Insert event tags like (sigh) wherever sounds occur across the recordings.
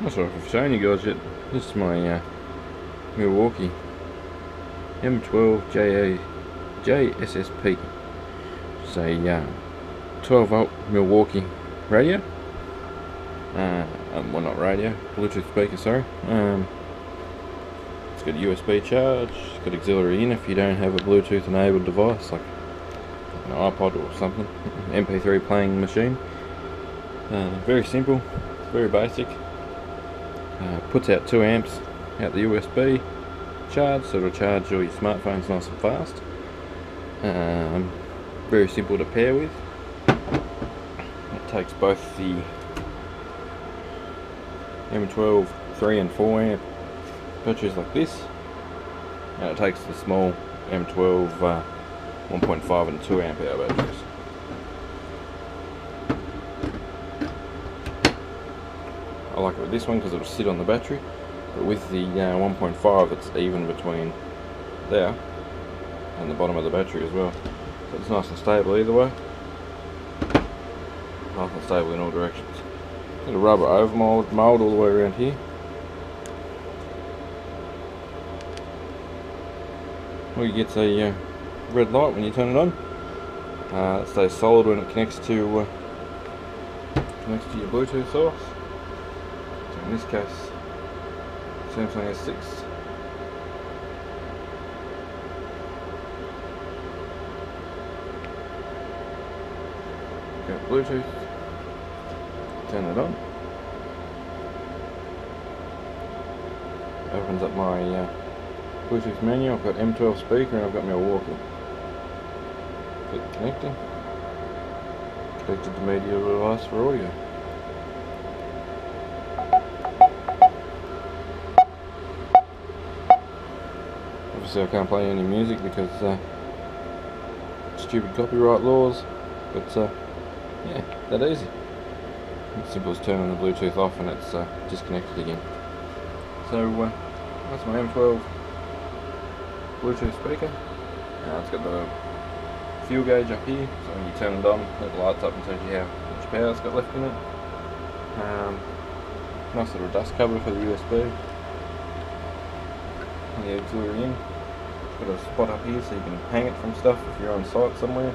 Not sure if I've shown you guys yet. This is my uh, Milwaukee M12 JA JSSP. It's a uh, 12 volt Milwaukee radio. Uh, um, well, not radio, Bluetooth speaker. Sorry. Um, it's got USB charge. It's got auxiliary in if you don't have a Bluetooth enabled device like an iPod or something. (laughs) MP3 playing machine. Uh, very simple, very basic. Uh, puts out 2 amps out the USB charge, so it'll charge all your smartphones nice and fast. Um, very simple to pair with. It takes both the M12 3 and 4 amp batteries like this, and it takes the small M12 uh, 1.5 and 2 amp hour batteries. I like it with this one because it'll sit on the battery but with the uh, 1.5 it's even between there and the bottom of the battery as well. So it's nice and stable either way. Nice and stable in all directions. A rubber overmold mold all the way around here. Well you get a uh, red light when you turn it on. Uh, it stays solid when it connects to uh, connects to your Bluetooth source in this case Samsung S6 got Bluetooth turn it on. Opens up my uh, Bluetooth menu. I've got M12 speaker and I've got my Milwaukee click connecting. Connected to media device for audio obviously I can't play any music because uh, stupid copyright laws but uh, yeah that easy. It's simple as turning the Bluetooth off and it's uh, disconnected again. So uh, that's my M12 Bluetooth speaker. Now it's got the fuel gauge up here so when you turn it on it lights up and tells you how much power it's got left in it. Um, nice little dust cover for the USB the auxiliary in Got a spot up here so you can hang it from stuff if you're on site somewhere.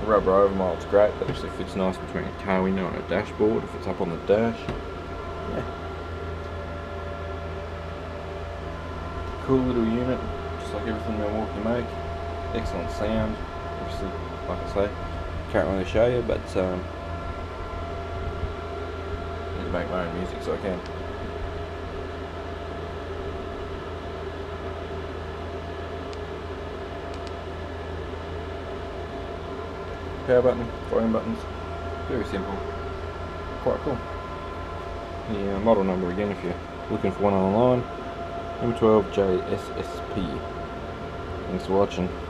The rubber overmold's great, that actually fits nice between a car window and a dashboard if it's up on the dash. Yeah. Cool little unit, just like everything Milwaukee make. Excellent sound, obviously, like I say, can't really show you, but um, I need to make my own music so I can. Power button, volume buttons, very simple, quite cool. The uh, model number again if you're looking for one online, M12JSSP. Thanks for watching.